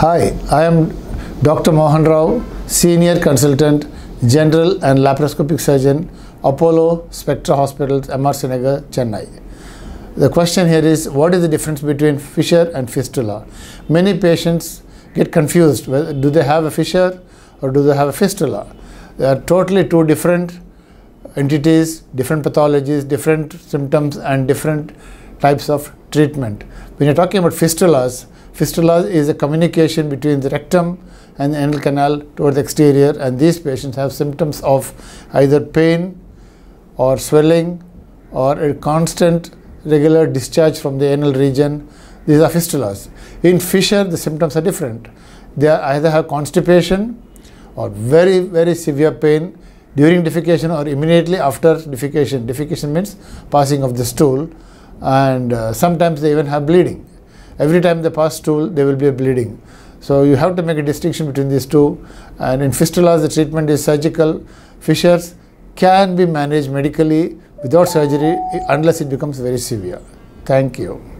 Hi, I am Dr. Mohan Rao, Senior Consultant, General and Laparoscopic Surgeon, Apollo Spectra Hospitals, MRC Nagar, Chennai. The question here is what is the difference between fissure and fistula? Many patients get confused whether do they have a fissure or do they have a fistula? They are totally two different entities, different pathologies, different symptoms, and different types of treatment. When you're talking about fistulas, fistula is a communication between the rectum and the anal canal toward the exterior, and these patients have symptoms of either pain or swelling or a constant regular discharge from the anal region. These are fistulas. In fissure, the symptoms are different. They either have constipation or very, very severe pain during defecation or immediately after defecation. Defecation means passing of the stool, and uh, sometimes they even have bleeding. Every time they pass stool, there will be a bleeding. So you have to make a distinction between these two. And in fistulas, the treatment is surgical. Fissures can be managed medically without surgery unless it becomes very severe. Thank you.